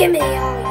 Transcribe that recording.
也没有